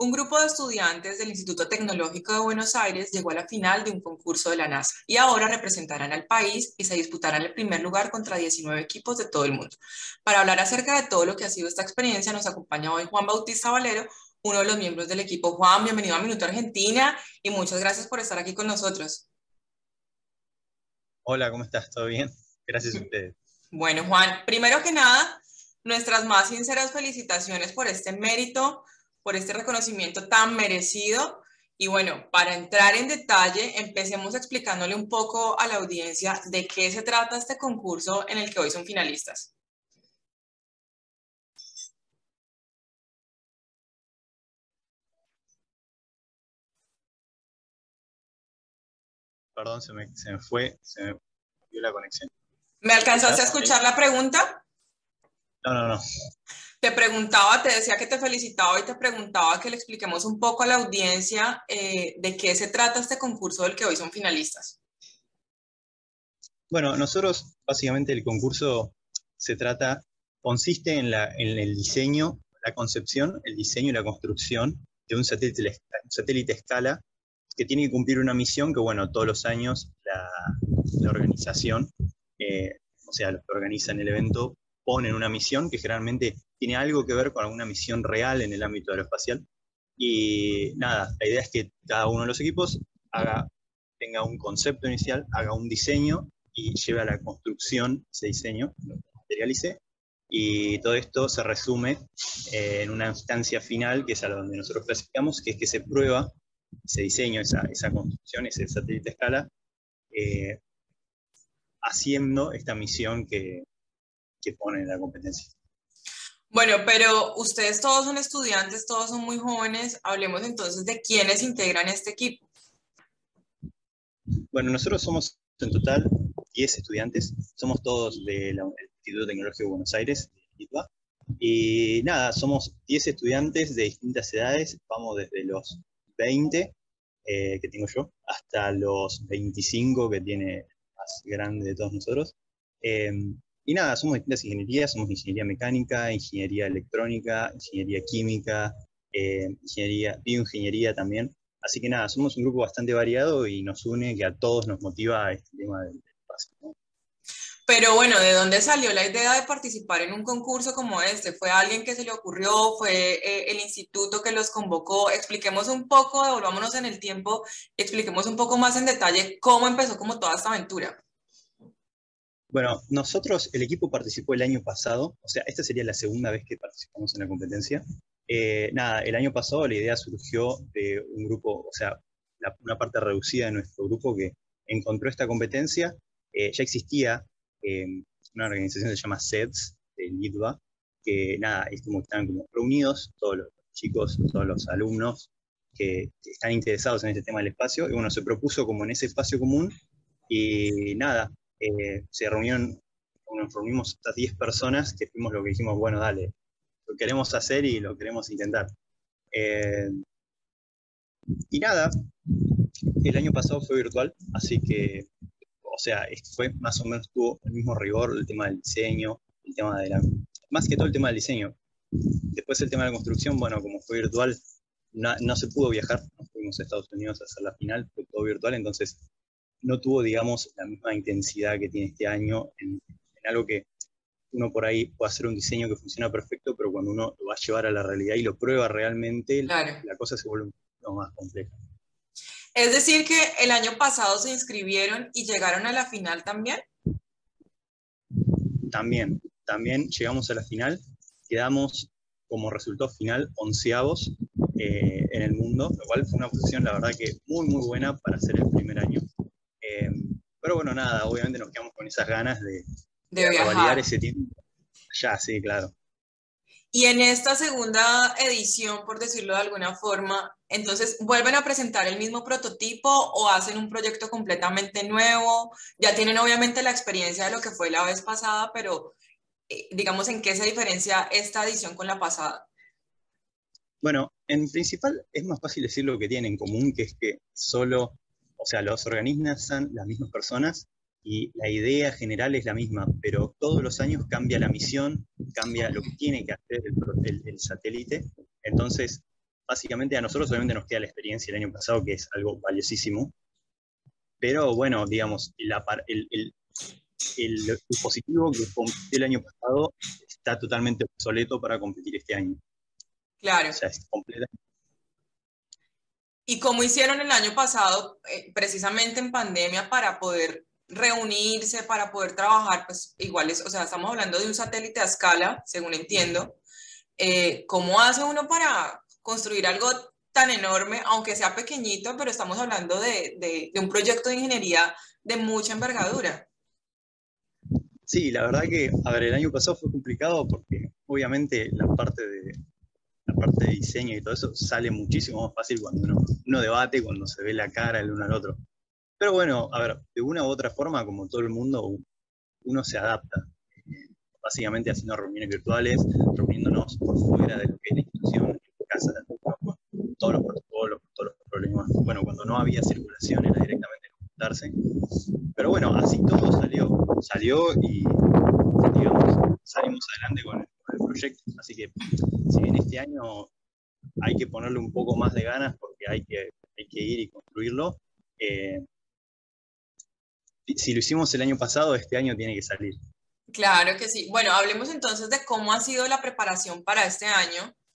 Un grupo de estudiantes del Instituto Tecnológico de Buenos Aires llegó a la final de un concurso de la NASA y ahora representarán al país y se disputarán el primer lugar contra 19 equipos de todo el mundo. Para hablar acerca de todo lo que ha sido esta experiencia, nos acompaña hoy Juan Bautista Valero, uno de los miembros del equipo. Juan, bienvenido a Minuto Argentina y muchas gracias por estar aquí con nosotros. Hola, ¿cómo estás? ¿Todo bien? Gracias a ustedes. Bueno, Juan, primero que nada, nuestras más sinceras felicitaciones por este mérito por este reconocimiento tan merecido. Y bueno, para entrar en detalle, empecemos explicándole un poco a la audiencia de qué se trata este concurso en el que hoy son finalistas. Perdón, se me, fue, se me dio la conexión. ¿Me alcanzaste a escuchar la pregunta? No, no, no. Te preguntaba, te decía que te felicitaba y te preguntaba que le expliquemos un poco a la audiencia eh, de qué se trata este concurso del que hoy son finalistas. Bueno, nosotros básicamente el concurso se trata, consiste en, el diseño, la concepción, el diseño y la construcción de un satélite, satélite escala que tiene que cumplir una misión que, bueno, todos los años la, organización, eh, o sea, los que organizan el evento, ponen una misión que generalmente tiene algo que ver con alguna misión real en el ámbito aeroespacial. Y nada, la idea es que cada uno de los equipos tenga un concepto inicial, haga un diseño y lleve a la construcción ese diseño, lo materialice. Y todo esto se resume eh, en una instancia final, que es a donde nosotros clasificamos, que es que se prueba ese diseño, esa, esa construcción, ese satélite escala, eh, haciendo esta misión que, que pone en la competencia. Bueno, pero ustedes todos son estudiantes, todos son muy jóvenes. Hablemos entonces de quiénes integran este equipo. Bueno, nosotros somos en total 10 estudiantes, somos todos del Instituto Tecnológico de Buenos Aires, y nada, somos 10 estudiantes de distintas edades, vamos desde los 20 eh, que tengo yo hasta los 25 que tiene más grande de todos nosotros. Eh, y nada, somos distintas ingenierías, somos ingeniería mecánica, ingeniería electrónica, ingeniería química, eh, ingeniería, bioingeniería también. Así que nada, somos un grupo bastante variado y nos une, que a todos nos motiva este tema del espacio. Pero bueno, ¿de dónde salió la idea de participar en un concurso como este? ¿Fue alguien que se le ocurrió? ¿Fue eh, el instituto que los convocó? Expliquemos un poco, devolvámonos en el tiempo, expliquemos un poco más en detalle cómo empezó como toda esta aventura. Bueno, nosotros, el equipo participó el año pasado, o sea, esta sería la segunda vez que participamos en la competencia. Eh, nada, el año pasado la idea surgió de un grupo, o sea, una parte reducida de nuestro grupo que encontró esta competencia. Eh, ya existía em, una organización que se llama SEDS, de Litva, que nada, es como están como reunidos todos los chicos, todos los alumnos que, que están interesados en este tema del espacio, y bueno, se propuso como en ese espacio común, y nada, eh, se reunieron, nos reunimos hasta 10 personas que fuimos lo que dijimos, bueno, dale, lo queremos hacer y lo queremos intentar. Eh, y nada, el año pasado fue virtual, así que, o sea, fue más o menos tuvo el mismo rigor el tema del diseño, el tema de más que todo el tema del diseño. Después el tema de la construcción, bueno, como fue virtual, no, no se pudo viajar, nos fuimos a Estados Unidos a hacer la final, fue todo virtual, entonces no tuvo, digamos, la misma intensidad que tiene este año en, algo que uno por ahí puede hacer un diseño que funciona perfecto, pero cuando uno lo va a llevar a la realidad y lo prueba realmente, la, cosa se vuelve un poco más compleja. Es decir, que el año pasado se inscribieron y llegaron a la final también. También, también llegamos a la final, quedamos como resultado final onceavos eh, en el mundo, lo cual fue una posición, la verdad, que muy, muy buena para ser el primer año. Pero bueno, nada, obviamente nos quedamos con esas ganas de, validar ese tiempo. Ya, sí, claro. Y en esta segunda edición, por decirlo de alguna forma, entonces vuelven a presentar el mismo prototipo o hacen un proyecto completamente nuevo. Ya tienen obviamente la experiencia de lo que fue la vez pasada, pero eh, digamos en qué se diferencia esta edición con la pasada. Bueno, en principal es más fácil decir lo que tienen en común, que es que solo o sea, los organismos son las mismas personas y la idea general es la misma, pero todos los años cambia la misión, cambia lo que tiene que hacer el, satélite. Entonces, básicamente a nosotros obviamente nos queda la experiencia del año pasado, que es algo valiosísimo. Pero bueno, digamos, el, el, el, dispositivo que compitió el año pasado está totalmente obsoleto para competir este año. Claro. O sea, es completamente y como hicieron el año pasado, eh, precisamente en pandemia, para poder reunirse, para poder trabajar, pues igual es, o sea, estamos hablando de un satélite a escala, según entiendo. Eh, ¿Cómo hace uno para construir algo tan enorme, aunque sea pequeñito, pero estamos hablando de, de, de un proyecto de ingeniería de mucha envergadura? Sí, la verdad que, a ver, el año pasado fue complicado porque obviamente la parte de, parte de diseño y todo eso sale muchísimo más fácil cuando uno, debate, cuando se ve la cara el uno al otro. Pero bueno, a ver, de una u otra forma, como todo el mundo, uno se adapta. Básicamente haciendo reuniones virtuales, reuniéndonos por fuera de lo que es la institución, en casa, todos los protocolos, todos los problemas. Bueno, cuando no había circulación era directamente juntarse. Pero bueno, así todo salió. Salió y, digamos, salimos adelante con, el proyecto. Así que, si bien este año hay que ponerle un poco más de ganas porque hay que, hay que ir y construirlo, eh, si lo hicimos el año pasado, este año tiene que salir. Claro que sí. Bueno, hablemos entonces de cómo ha sido la preparación para este año.